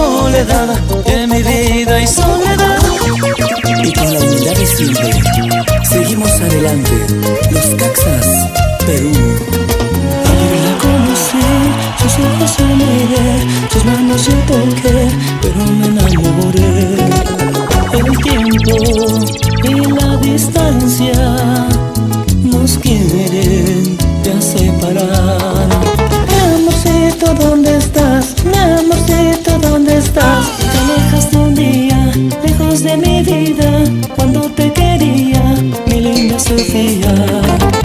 soledad de mi vida y soledad. Y con la humildad de siempre, seguimos adelante, los Caxas, Perú. Ayer la conocí, sus ojos miré, sus manos yo toqué, pero me enamoré. El tiempo y la distancia cuando te quería, mi linda Sofía.